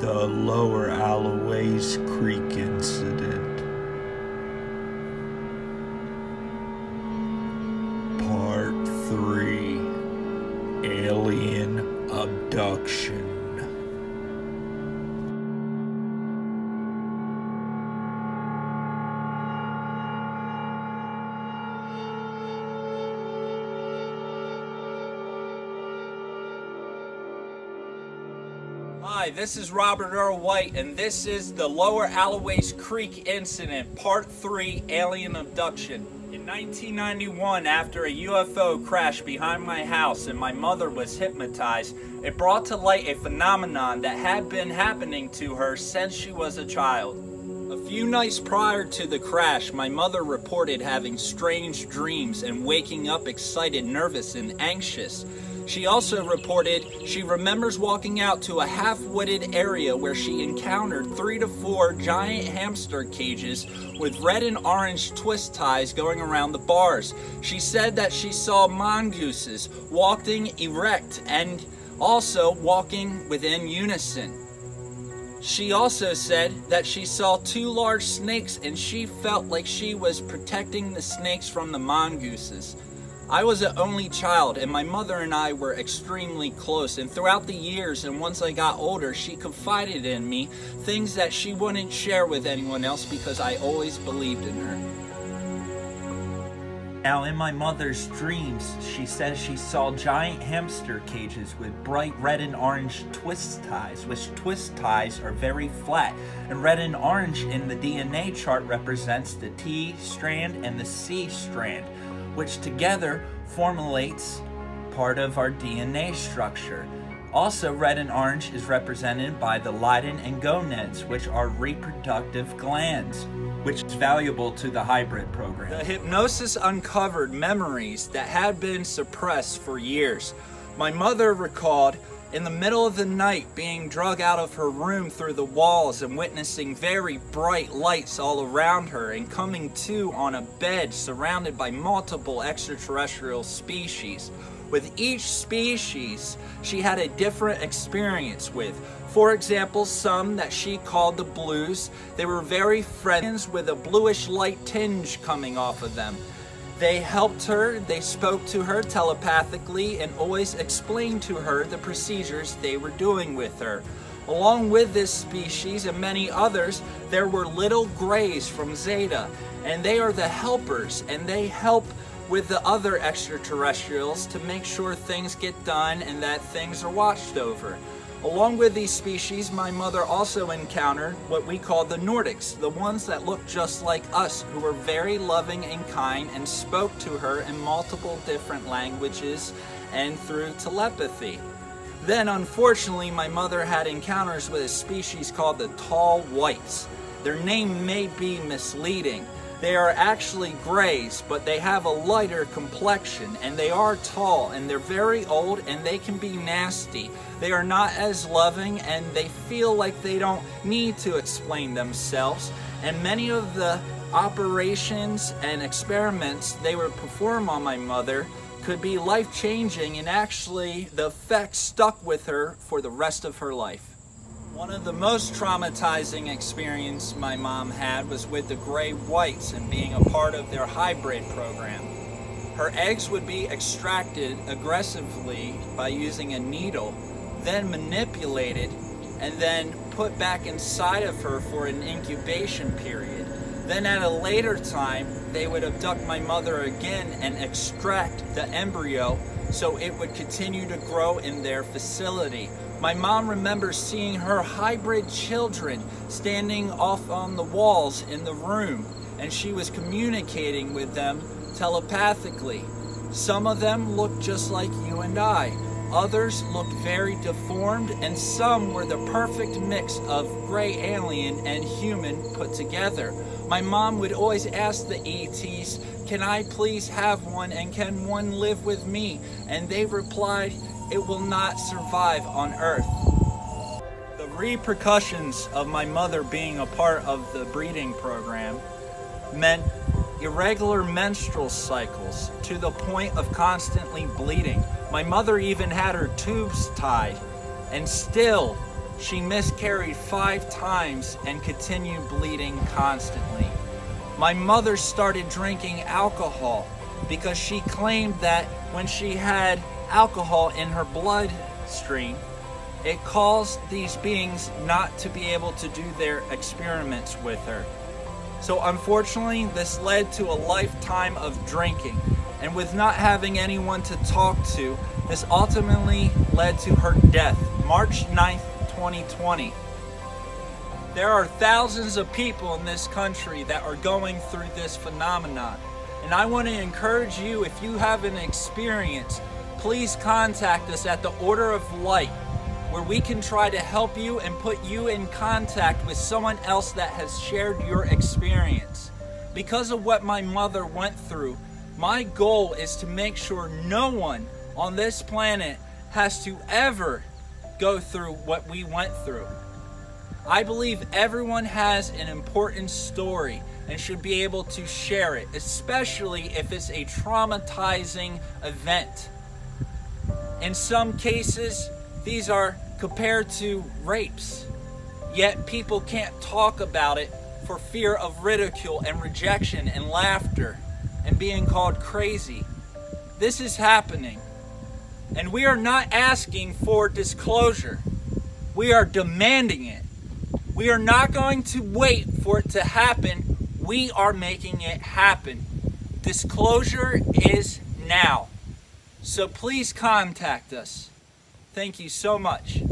the Lower Alloways Creek incident. Part 3 Alien Abduction. Hi, this is Robert Earl White, and this is the Lower Alloways Creek Incident, Part 3 Alien Abduction. In 1991, after a UFO crashed behind my house and my mother was hypnotized, it brought to light a phenomenon that had been happening to her since she was a child. A few nights prior to the crash, my mother reported having strange dreams and waking up excited, nervous, and anxious. She also reported she remembers walking out to a half-wooded area where she encountered three to four giant hamster cages with red and orange twist ties going around the bars. She said that she saw mongooses walking erect and also walking within unison. She also said that she saw two large snakes and she felt like she was protecting the snakes from the mongooses. I was an only child, and my mother and I were extremely close. And throughout the years, and once I got older, she confided in me things that she wouldn't share with anyone else because I always believed in her. Now, in my mother's dreams, she says she saw giant hamster cages with bright red and orange twist ties, which twist ties are very flat. And red and orange in the DNA chart represents the T strand and the C strand, which together formulates part of our DNA structure. Also, red and orange is represented by the Leyden and gonads, which are reproductive glands, which is valuable to the hybrid program. The hypnosis uncovered memories that had been suppressed for years. My mother recalled in the middle of the night being drug out of her room through the walls and witnessing very bright lights all around her and coming to on a bed surrounded by multiple extraterrestrial species. With each species, she had a different experience with. For example, some that she called the blues, they were very friends with a bluish light tinge coming off of them. They helped her, they spoke to her telepathically, and always explained to her the procedures they were doing with her. Along with this species and many others, there were little grays from Zeta, and they are the helpers, and they help with the other extraterrestrials to make sure things get done and that things are watched over. Along with these species, my mother also encountered what we call the Nordics, the ones that looked just like us, who were very loving and kind and spoke to her in multiple different languages and through telepathy. Then, unfortunately, my mother had encounters with a species called the tall whites. Their name may be misleading. They are actually grays, but they have a lighter complexion and they are tall and they're very old and they can be nasty. They are not as loving and they feel like they don't need to explain themselves. And many of the operations and experiments they would perform on my mother could be life changing and actually the effects stuck with her for the rest of her life. One of the most traumatizing experience my mom had was with the gray whites and being a part of their hybrid program. Her eggs would be extracted aggressively by using a needle, then manipulated, and then put back inside of her for an incubation period. Then at a later time, they would abduct my mother again and extract the embryo so it would continue to grow in their facility. My mom remembers seeing her hybrid children standing off on the walls in the room, and she was communicating with them telepathically. Some of them looked just like you and I. Others looked very deformed, and some were the perfect mix of gray alien and human put together. My mom would always ask the ETs, Can I please have one, and can one live with me? And they replied, It will not survive on Earth. The repercussions of my mother being a part of the breeding program meant irregular menstrual cycles to the point of constantly bleeding. My mother even had her tubes tied, and still She miscarried five times and continued bleeding constantly. My mother started drinking alcohol because she claimed that when she had alcohol in her bloodstream, it caused these beings not to be able to do their experiments with her. So, unfortunately, this led to a lifetime of drinking. And with not having anyone to talk to, this ultimately led to her death, March 9th, 2020. There are thousands of people in this country that are going through this phenomenon. And I want to encourage you, if you have an experience, please contact us at the Order of Light, where we can try to help you and put you in contact with someone else that has shared your experience. Because of what my mother went through, my goal is to make sure no one on this planet has to ever go through what we went through. I believe everyone has an important story and should be able to share it, especially if it's a traumatizing event. In some cases, these are compared to rapes, yet people can't talk about it for fear of ridicule and rejection and laughter and being called crazy. This is happening. And we are not asking for disclosure. We are demanding it. We are not going to wait for it to happen. We are making it happen. Disclosure is now. So please contact us. Thank you so much.